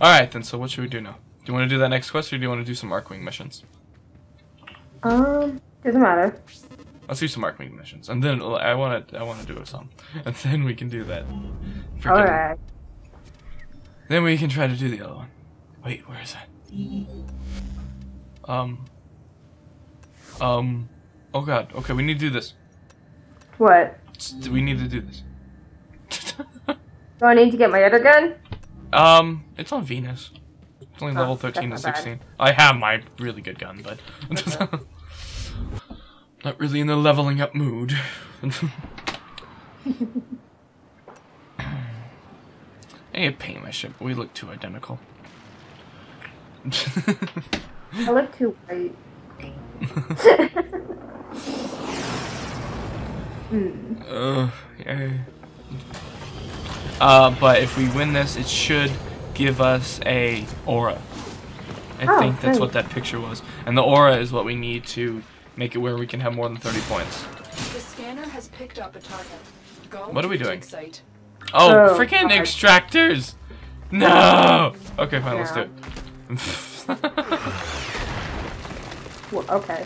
Alright then, so what should we do now? Do you want to do that next quest or do you want to do some Archwing missions? Um, doesn't matter. Let's do some Archwing missions. And then I want to I want to do a some. And then we can do that. Freaking- Alright. Then we can try to do the other one. Wait, where is that? Um. Um. Oh god. Okay, we need to do this. What? We need to do this. Do I need to get my other gun? Um, it's on Venus. It's only Oh, level 13 to that's not bad. 16. I have my really good gun, but not really in the leveling up mood. I need to paint my ship. We look too identical. I look too white. Uh, yeah. Uh, but if we win this, it should give us a aura. I Oh, think that's great. what that picture was. And the aura is what we need to make it where we can have more than 30 points. The scanner has picked up a target. Go What are we doing? Site. Oh, Oh, freaking extractors! No! Okay, fine, let's do it. Well, okay.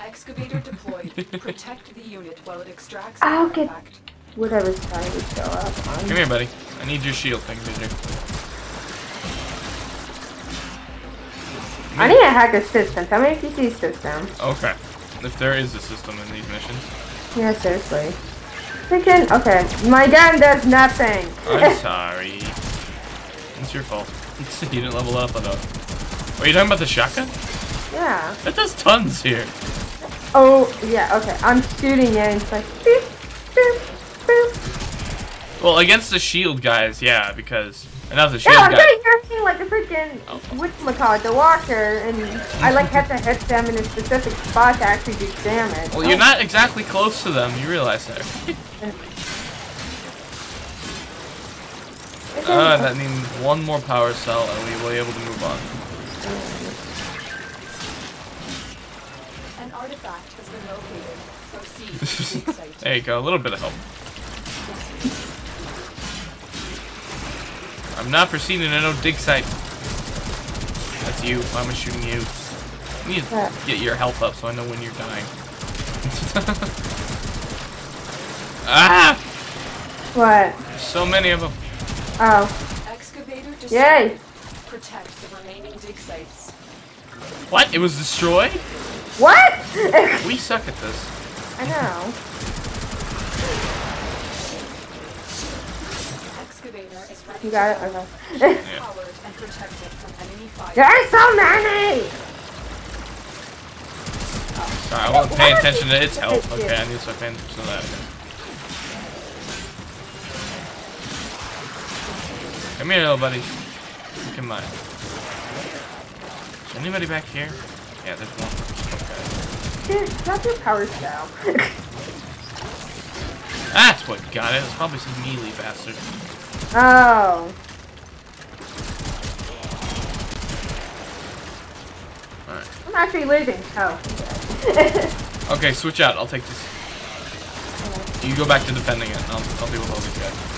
Excavator deployed. Protect the unit while it extracts I'll the get- artifact. Whatever's trying to show up on. Come here, buddy. I need your shield thing, did you? I need to hack a system. Tell me if you see system. Okay. If there is a system in these missions. Yeah, seriously. Freaking, okay. My gun does nothing. I'm sorry. It's your fault. you didn't level up enough. Are you talking about the shotgun? yeah. That does tons here. Oh, yeah, okay. I'm shooting it and it's like, boop, boop. Well, against the shield guys, yeah, because and now the Yeah, shield I'm guy. getting everything like a freaking, Oh. whatchamacallit, the walker, and I like have to hit them in a specific spot to actually do damage. Well, you're not exactly close to them. You realize that. Uh, that means one more power cell, and we will be able to move on. An artifact has been located. Proceed to the dig site. There you go, a little bit of help. I'm not proceeding to no dig site. That's you. Why am I shooting you? I need to get your health up so I know when you're dying. ah! What? There's so many of them. Oh. Excavator destroyed. Yay. Protect the remaining dig sites. What? It was destroyed? What? We suck at this. I know. Excavator is ready You got it? to go. Okay. Yeah. Powered and protected from enemy fire. There's so many! Sorry, I wasn't paying attention to its health. Okay, I need to start paying attention to that. I guess. Come here, little buddies. Come on. Is anybody back here? Yeah, there's one. Okay. Dude, drop your power cell. That's what got it. It's probably some melee bastard. Oh. Alright. I'm actually losing. Oh. Okay, switch out. I'll take this. You go back to defending it, I'll, I'll deal with all these guys.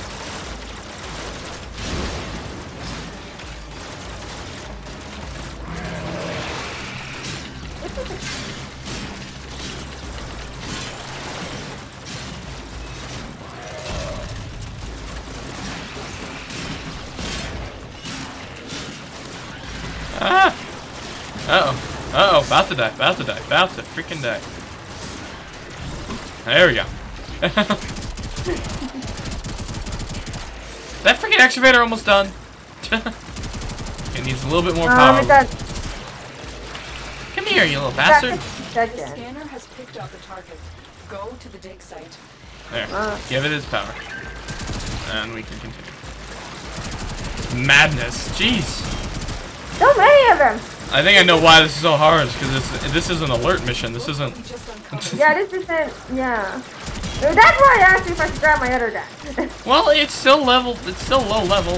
Ah! Uh-oh. Uh-oh. About to die. About to die. About to freaking die. There we go. that freaking excavator almost done. it needs a little bit more Um, power. it. Come here, you little bastard. The scanner has picked up a target. Go to the dig site. There. Uh. Give it its power. And we can continue. Madness. Jeez. So many of them. I think I know why this is so hard. Because this this is an alert mission. This isn't. We just uncovered. Yeah, this isn't. Yeah. That's why I asked you if I should grab my other gun. Well, it's still level. It's still low level.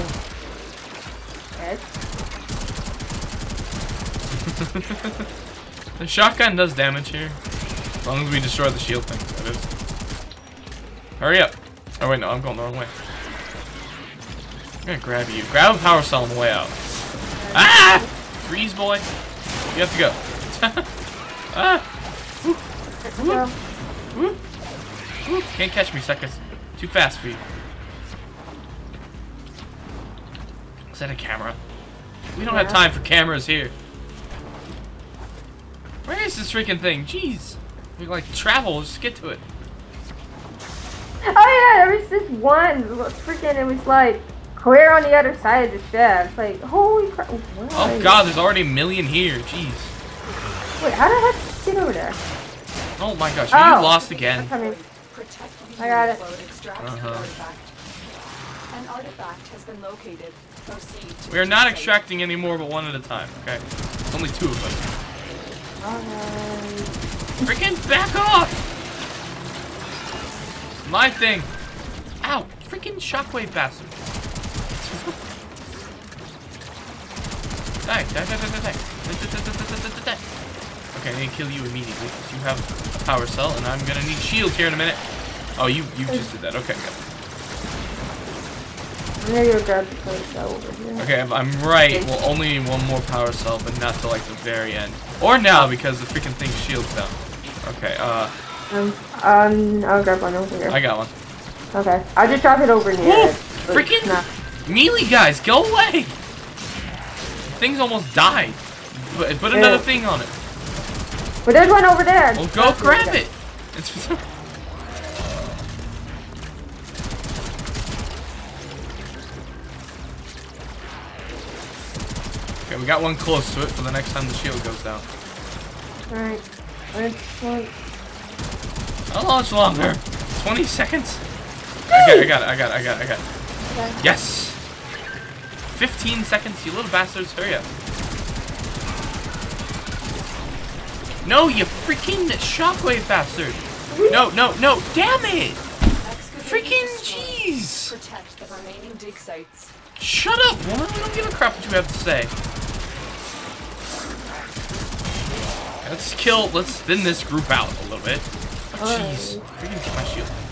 yes. The shotgun does damage here. As long as we destroy the shield thing, that is. Hurry up. Oh wait, no, I'm going the wrong way. I'm gonna grab you. Grab a power cell on the way out. Ah! Freeze, boy. You have to go. ah! Well, Woo. Woo. Can't catch me, suckers. Too fast for you. Is that a camera? We don't have time for cameras here. Where is this freaking thing? Jeez. We like travel, just get to it. Oh yeah, there was this one freaking. It was like clear on the other side of the shaft. It's like holy crap! where Oh god, there's already a million here. Jeez. Wait, how the heck did you get over there? Oh my gosh, are Oh. you lost again? I mean, Protect I got it. flow and extract Uh-huh. An artifact has been located. We are not extracting any more but one at a time, okay? There's only two of us. alright. Freaking back off! My thing. Ow! Freaking shockwave bastard. Die, die, die, die, die, die. Die, die, die. Okay, I need to kill you immediately because you have a power cell and I'm gonna need shields here in a minute. Oh, you you just did that. Okay, good. I'm gonna go grab the place over here. Okay, if I'm right, we'll only need one more power cell, but not till like the very end. Or now because the freaking thing shields down. Okay, uh, Um, um, I'll grab one over here. I got one. Okay, I'll just drop it over here. Freaking-. Melee guys, go away! Thing's almost died. Put, put another thing on it. But there's one over there. Well, go That's grab it. It's okay, we got one close to it for the next time the shield goes down. Alright. How much longer? 20 seconds? Okay, I got it, I got it, I got it, I got it. Okay. Yes! 15 seconds, you little bastards, hurry up. No, you freaking shockwave bastard! No, no, no, damn it! Freaking jeez! Protect the remaining dig sites. Shut up, woman! I don't give a crap what you have to say. Let's kill, let's thin this group out a little bit. Oh, jeez. Freaking get my shield.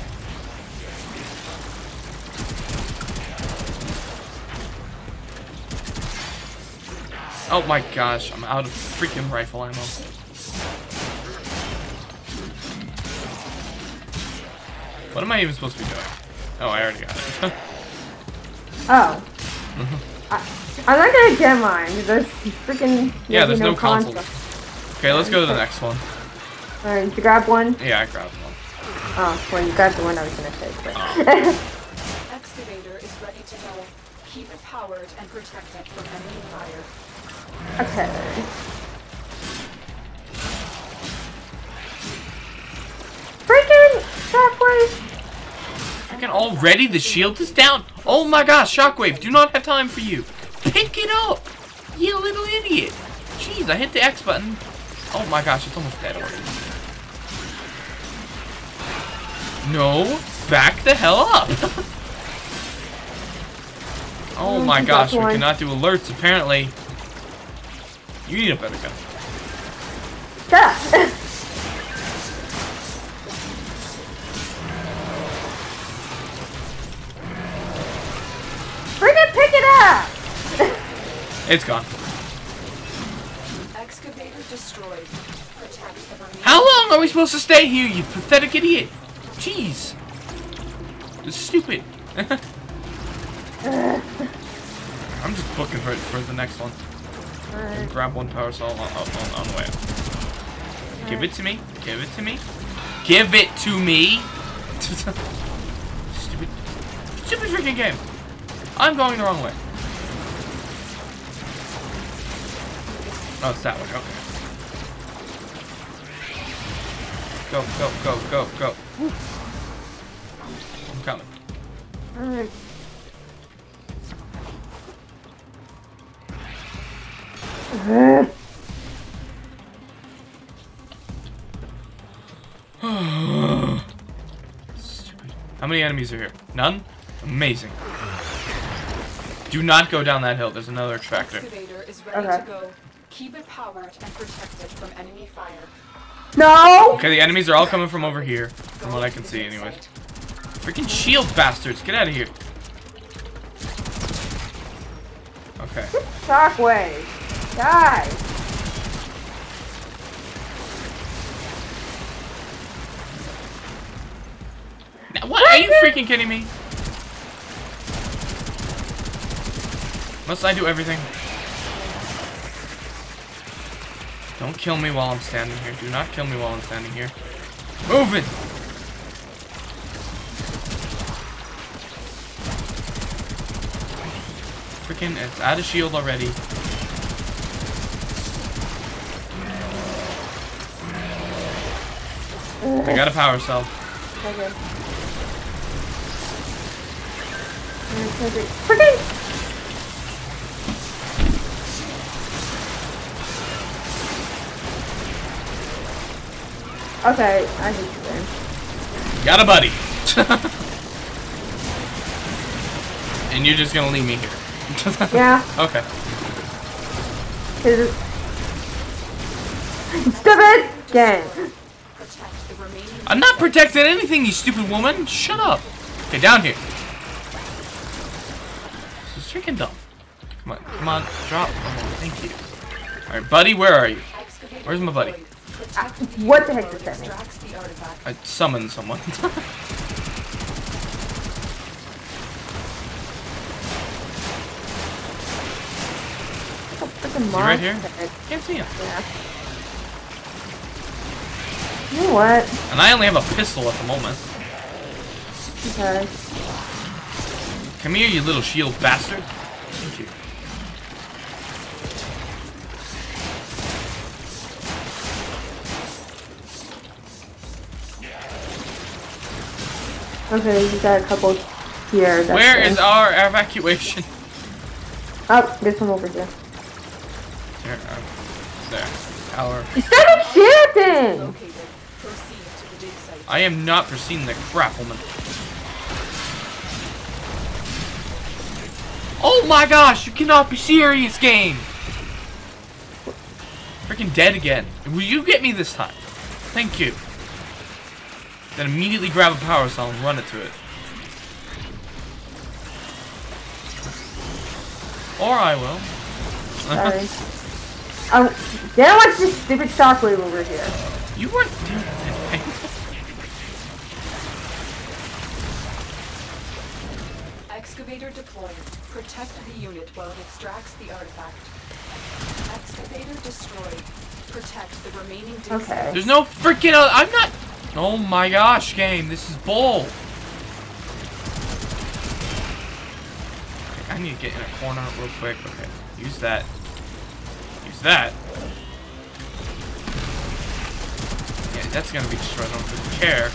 Oh my gosh, I'm out of freaking rifle ammo. What am I even supposed to be doing? Oh, I already got it. Oh. I, I'm not gonna get mine. There's freaking. Yeah, there's no console. consoles. okay, let's go to the next one. Alright, you grab one? Yeah, I grabbed one. Oh, well, you grabbed the one I was gonna take. But. Oh. Excavator is ready to go. Keep it powered and protect it from enemy fire. Okay. Freaking shockwave! Freaking already the shield is down? Oh my gosh, Shockwave, do not have time for you. Pick it up! You little idiot. Jeez, I hit the X button. Oh my gosh, it's almost dead already. No, back the hell up. oh Mm, my gosh, we cannot do alerts apparently. You need a better gun. Shut up! Freaking pick it up! It's gone. Excavator destroyed. Protect the remaining How long are we supposed to stay here, you pathetic idiot? Jeez. This is stupid. I'm just booking for for the next one. Alright. Grab one power cell on, on, on, the way. up. Give it to me. Give it to me. Give it to me. stupid, stupid freaking game. I'm going the wrong way. Oh, it's that way. Okay. Go, go, go, go, go. I'm coming. Alright. Ugh. Stupid. How many enemies are here? None? Amazing. Do not go down that hill. There's another extractor. Excavator is ready Okay. Keep it powered and protect it from enemy fire. No! Okay, the enemies are all coming from over here, from what I can see anyways. Freaking shield bastards, get out of here. Okay. Shockwave. Die. Now, what? Are you freaking kidding me? Must I do everything? Don't kill me while I'm standing here. Do not kill me while I'm standing here. Move it! Freaking, it's out of shield already. I got a power cell. Okay. Freaking! Okay, I hate you then. Got a buddy. and you're just gonna leave me here. Yeah, Okay. Stupid! Gang. Protect the remaining I'm not protecting anything, you stupid woman. Shut up. Okay, down here. This is freaking dumb. Come on, come on, drop. Oh, thank you. Alright, buddy, where are you? Where's my buddy? deployed. Protect the What the heck does that mean? extracts the artifact. I summoned someone. Right here? Can't see him. Yeah. You know what? And I only have a pistol at the moment. Okay. Come here, you little shield bastard. Thank you. Okay, you got a couple here. That's Where good. our evacuation? Oh, there's one over here. There, uh, there. Our. Stop shooting! Located. I am not proceeding the crap, woman. Oh my gosh, you cannot be serious, game! Freaking dead again. Will you get me this time? Thank you. Then immediately grab a power cell and run it to it. Or I will. Sorry. Oh, then watch this stupid shockwave over here. you weren't Excavator deployed. Protect the unit while it extracts the artifact. Excavator destroyed. Protect the remaining dig Okay. There's no freaking. Uh, I'm not. Oh my gosh, game. This is bull. I need to get in a corner real quick. Okay. Use that. Use that. Yeah, that's gonna be destroyed. I don't really care.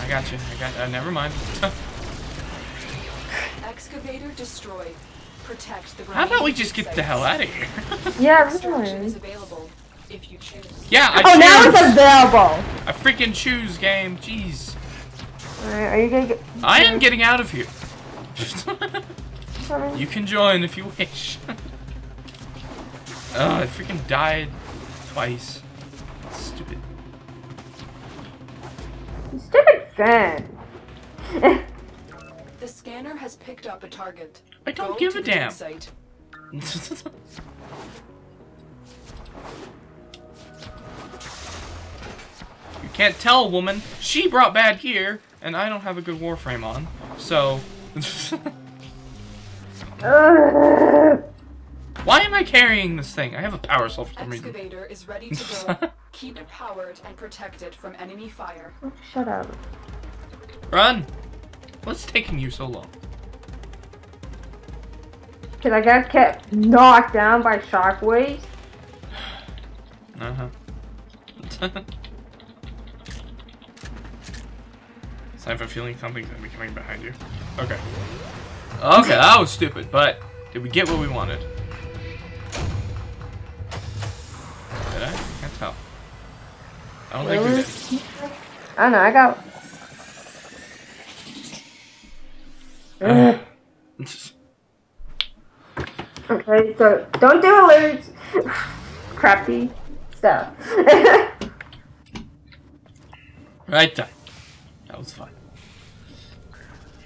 I got you. I got. Uh, never mind. Excavator destroyed. Protect the How about we just get the hell out of here? Yeah, Extraction really. is available if you choose. yeah, I Oh, choose. now it's available. I freaking choose game. Jeez. Alright, are you gonna get... I am getting out of here. You can join if you wish. Ugh, I freaking died twice. Stupid. Stupid fan. The scanner has picked up a target. I don't Go give a damn. Site. you can't tell, woman. She brought bad gear, and I don't have a good warframe on. So, why am I carrying this thing? I have a power cell for some reason. Excavator is ready to go. Keep it powered and protect it from enemy fire. Oh, shut up. Run! What's taking you so long? Cause I got kept knocked down by shockwaves. Uh huh. so I have a feeling something's gonna be coming behind you. Okay. Okay, that was stupid, but did we get what we wanted? Did I? I can't tell. I don't think we did. I don't know, I got... Ugh. Okay, so don't do alerts. Crappy stuff. right there. That was fun.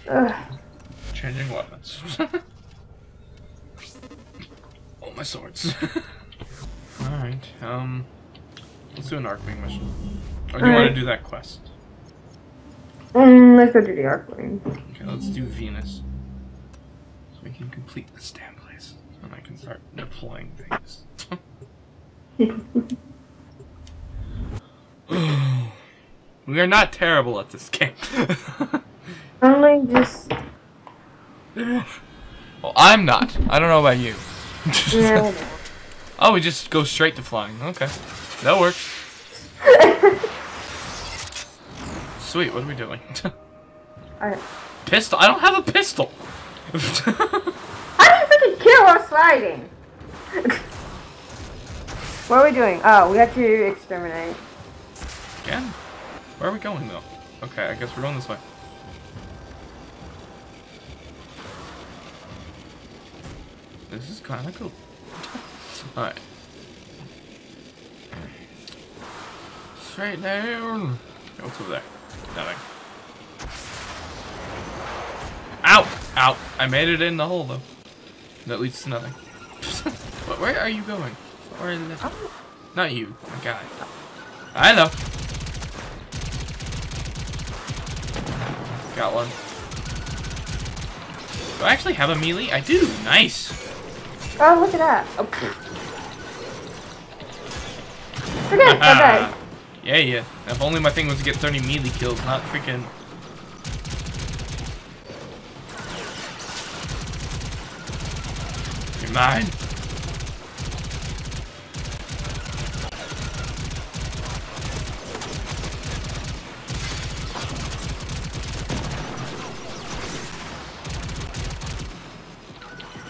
Ugh. Changing weapons. Oh my swords. Alright, um... Let's do an Archwing mission. Or do you wanna do that quest? Mm, let's go to the Archwing. Okay, let's do Venus. So we can complete this damn place. And I can start deploying things. we are not terrible at this game. Only just. well, I'm not. I don't know about you. Yeah, oh, we just go straight to flying. Okay. That works. Sweet, what are we doing? I, pistol? I don't have a pistol! how do you freaking kill while sliding? what are we doing? Oh, we have to exterminate. Again? Where are we going though? Okay, I guess we're going this way. This is kind of cool. Alright. Straight down. What's over there? Nothing. Ow! Ow! I made it in the hole though. That leads to nothing. Wh- Where are you going? Where in the... Oh. Not you, my guy. I know. Got one. Do I actually have a melee? I do. Nice. Oh, look at that. Oh. Forget okay. Yeah, yeah. If only my thing was to get 30 melee kills, not freaking. You're mine.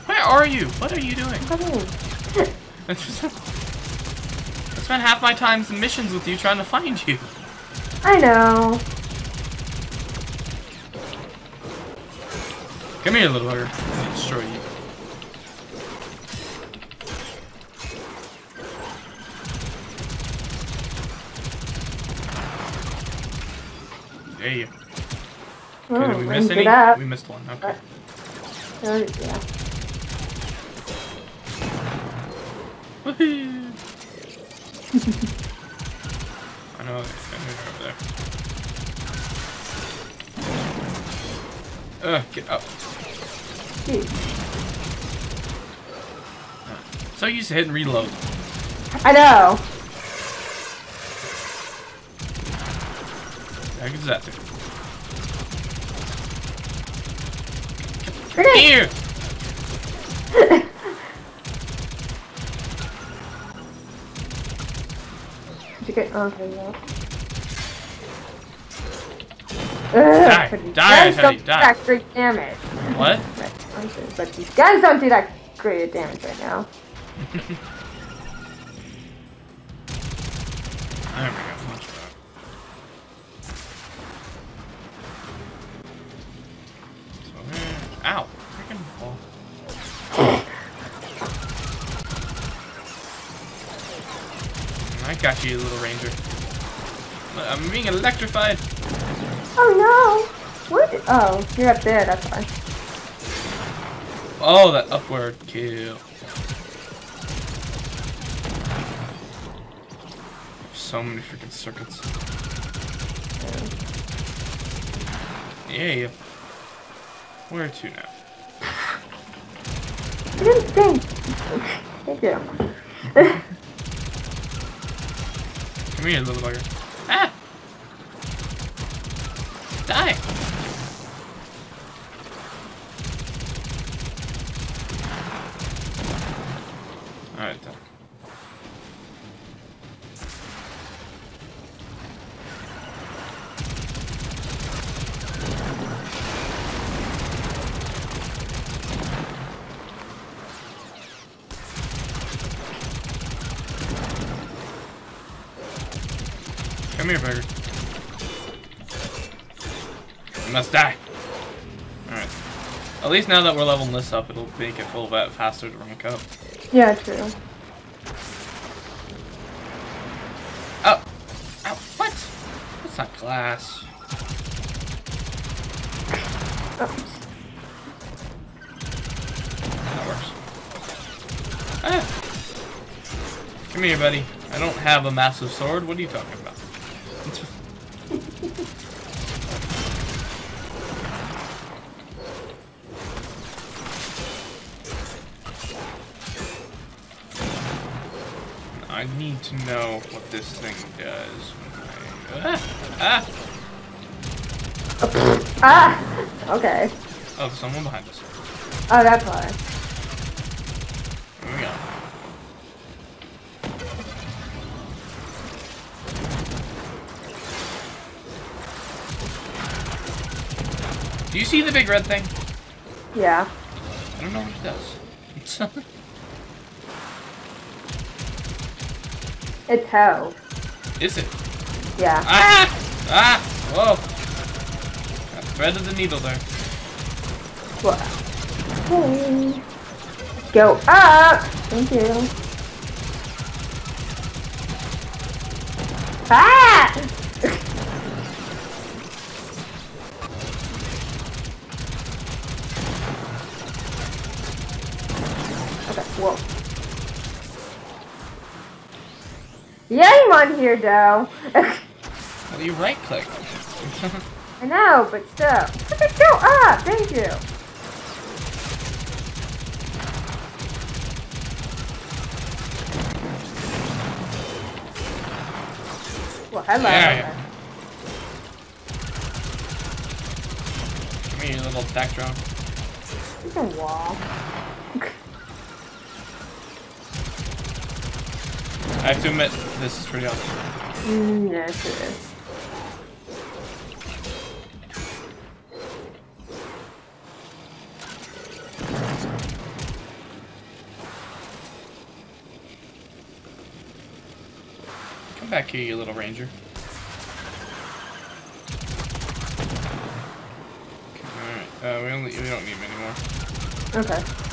Where are you? What are you doing? I spent half my time in missions with you trying to find you. I know. Come here, little bugger. I'll destroy you. There you. Oh, Okay, did we miss any? We missed one. Okay. Oh, yeah. Woohoo! I know. I know they're over there. Ugh, get up. Jeez. So used to hit and reload. I know. How good is that Here! Get? Okay, yeah. Die. Die, guns I tell you, die. that great damage. What? But these guns don't do that great damage right now. I'm being electrified. Oh no! What? Oh, you're up there. That's fine. Oh, that upward kill. So many freaking circuits. Yeah, yeah. Where to now? You didn't think. Thank you. Come here, little bugger. Ah! Die! Alright, then. Come here, bugger. You must die. Alright. At least now that we're leveling this up, it'll make it full bit faster to rank up. Yeah, true. Oh! Ow! What? That's not glass. Oh. That works. Ah! Come here, buddy. I don't have a massive sword. What are you talking about? To know what this thing does. Ah! Ah! Ah! Okay. Oh, there's someone behind us. Oh, that's why. Here we go. Do you see the big red thing? Yeah. I don't know what it does. It's hell. Is it? Yeah. Ah! Ah! Whoa! Got threaded the needle there. What? Hey. Go up! Thank you. Ah! okay, whoa. I'm on here, though. Well, you right click. I know, but still. Look at go up! Thank you. Well, hello. Yeah, yeah. Come here, you little attack drone. You can walk. I have to admit, this is pretty awesome. Mm, yes, it is. Come back here, you little ranger. Alright, uh, we only we don't need him anymore. Okay.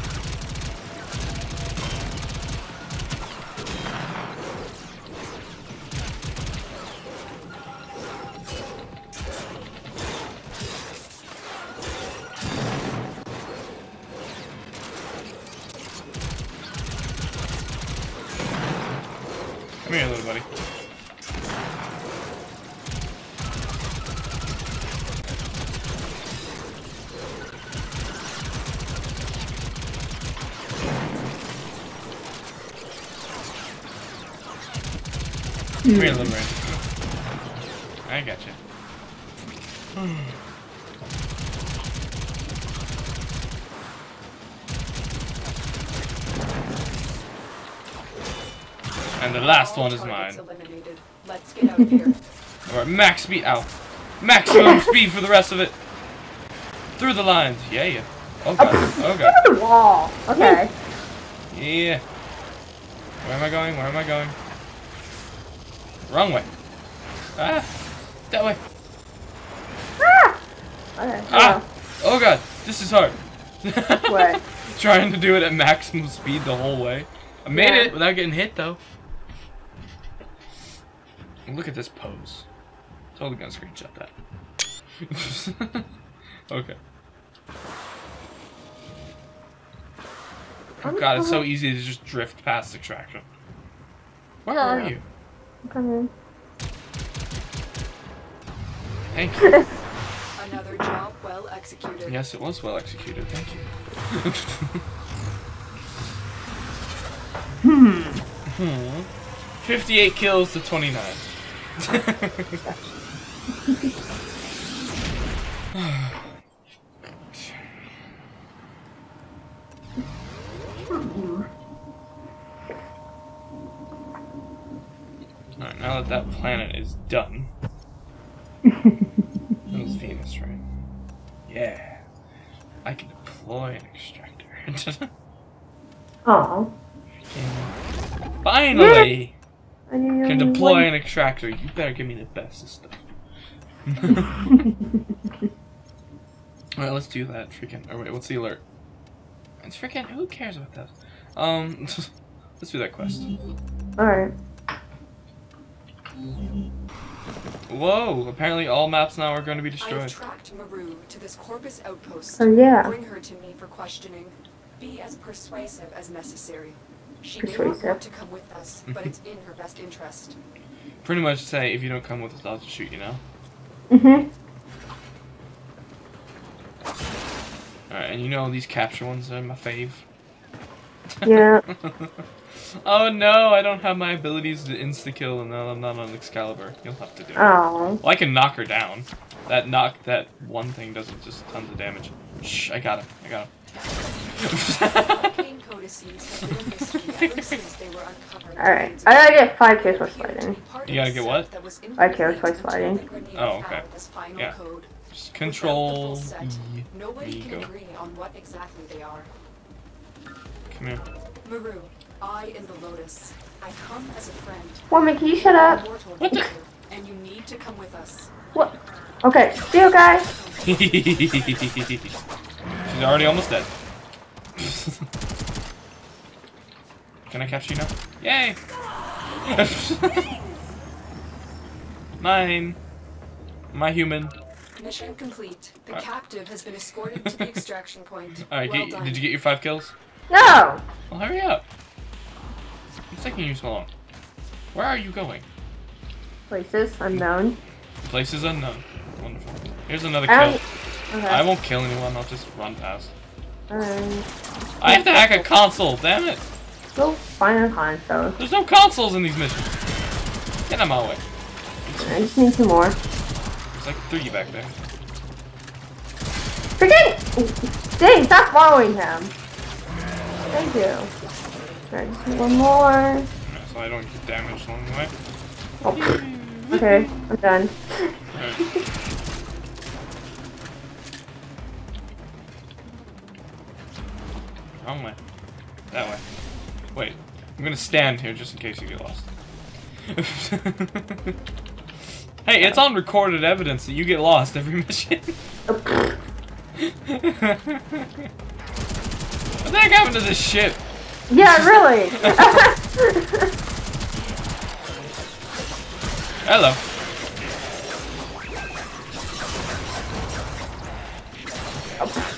Come here, little buddy. Come here, little ranger. I got you. Last one is mine. Eliminated. Let's get out of here. Alright, max speed. Ow. Maximum speed for the rest of it. Through the lines. Yeah, yeah. Oh god. Oh god. Look the wall. Okay. Yeah. Where am I going? Where am I going? Wrong way. Ah. That way. Ah! Okay. Ah. Oh god. This is hard. What? Trying to do it at maximum speed the whole way. I made Yeah. it without getting hit though. Look at this pose. Totally gonna screenshot that. okay. Oh god, it's so easy to just drift past extraction. Where are Yeah. you? Come in. Thank you. Another job well executed. yes, it was well executed. Thank you. Hmm. Hmm. 58 kills to 29. Alright, now that that planet is done. that was Venus, right? Yeah. I can deploy an extractor. Aw. Finally! I Can deploy an extractor. You better give me the best of stuff. Alright, let's do that. Freaking. Or wait, what's the alert? It's freaking. Who cares about that? Um, let's do that quest. Alright. Whoa! Apparently, all maps now are going to be I have destroyed. tracked Maroo to this Corpus outpost. Oh, yeah. Bring her to me for questioning. Be as persuasive as necessary. She may not Persuasive. want to come with us, but it's in her best interest. Pretty much say, if you don't come with us, I'll just shoot you now. Mhm. Alright, and you know these capture ones are my fave. Yeah. oh no, I don't have my abilities to insta-kill and I'm not on Excalibur. You'll have to do it. Oh. Well, I can knock her down. That knock, that one thing does just tons of damage. Shh, I got him. I got him. Alright. I gotta get five kills for sliding. You gotta get what? Five kills for sliding. Oh, okay. Yeah. Just control E. Nobody can agree on what exactly they are. Come here. Maroo, I am the Lotus. I come as a friend. Woman, can you shut up? What the- And you need to come with us. What? Okay. See you guys. She's already almost dead. Can I catch you now? Yay! Mine. My human. Mission complete. The Alright. captive has been escorted to the extraction point. Alright, well get, did you get your five kills? No. Well, hurry up. It's taking you so long. Where are you going? Places unknown. Places unknown. Wonderful. Here's another Um, kill. Okay. I won't kill anyone, I'll just run past. Um, I have to hack a console, damn it! go find a console. There's no consoles in these missions. Get out of my way. I just need some more. There's like three back there. Freaking! Dang, stop following him. Thank you. Alright, just need one more. So I don't get damaged along the way. Oh. Okay, I'm done. Wrong way. That way. Wait. I'm gonna stand here just in case you get lost. hey, it's on recorded evidence that you get lost every mission. what the heck happened to this ship? Yeah, really. Hello.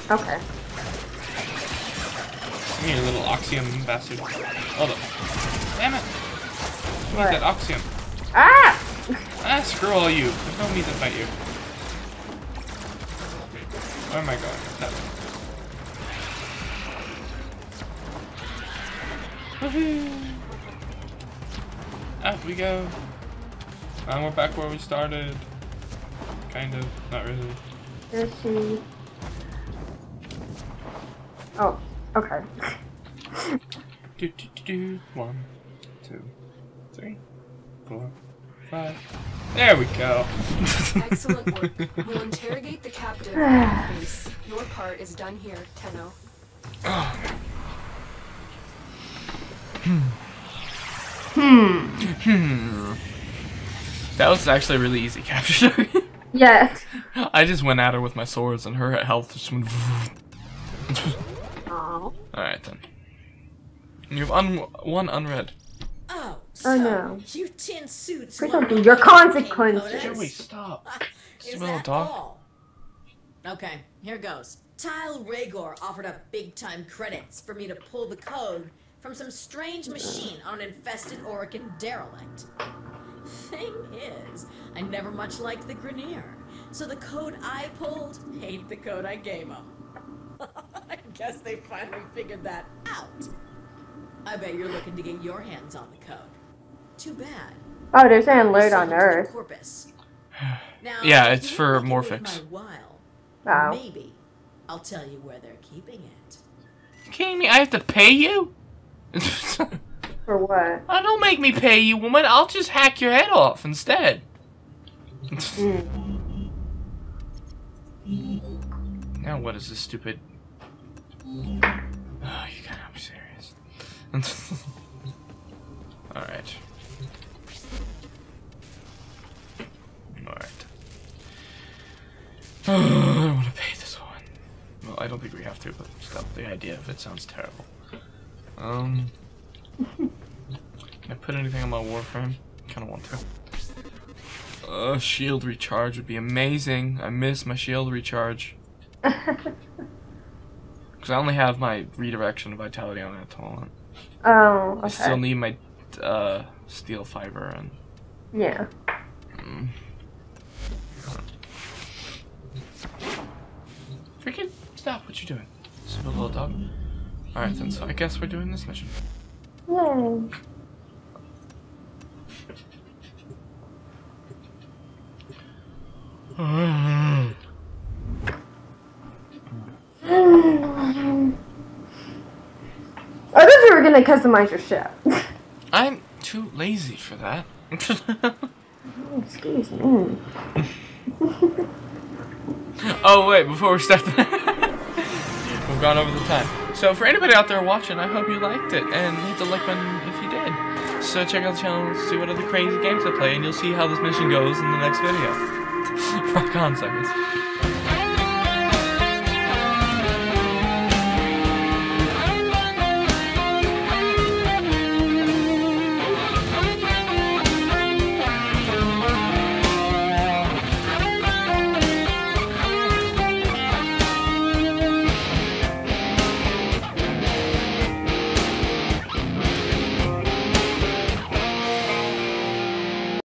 okay. Come here, little Oxium bastard. Hold up. Damn it. What? need that Oxium. Ah! Ah, screw all you. There's no need to fight you. Where am I going? That way. Woohoo! Out we go. And we're back where we started. Kind of. Not really. Let's see. Oh, okay. Do, do, do, do. One, two, three, four, five. There we go. Excellent work. We'll interrogate the captive at the base. Your part is done here, Tenno. Hmm. Hmm. That was actually a really easy capture. Yes. I just went at her with my swords and her health just went. Oh. Alright then. You have un one unread. Oh, Oh, no. you tin suits. Please want don't do your know about consequences. King Codex? Joey, stop. Smell that dog. all? Okay, here goes. Tyl Regor offered up big time credits for me to pull the code from some strange machine on an infested Orokin derelict. Thing is, I never much liked the Grineer, so the code I pulled ain't the code I gave him. I guess they finally figured that out. I bet you're looking to get your hands on the code. Too bad. Oh, they're saying load on Earth. Corpus. Now, Yeah, it's you're for making Morphics. while, Wow. Maybe I'll tell you where they're keeping it. You kidding me? I have to pay you? For what? oh, don't make me pay you, woman. I'll just hack your head off instead. Mm. now what is this stupid? Alright. Alright. I don't want to pay this one. Well, I don't think we have to, but still, the idea of it sounds terrible. Um. Can I put anything on my warframe? Kind of want to. Uh, shield recharge would be amazing. I miss my shield recharge. Because I only have my redirection vitality on it at the moment. Oh, okay. I still need my uh, steel fiber and. yeah. Freaking stop what you're doing, stupid little dog. Alright then, so I guess we're doing this mission. Yay thought you were gonna customize your ship. I'm too lazy for that. Excuse me. oh wait, before we start, we've gone over the time. So for anybody out there watching, I hope you liked it and hit the like button if you did. So check out the channel, see what other crazy games I play, and you'll see how this mission goes in the next video. Rock on, suckers.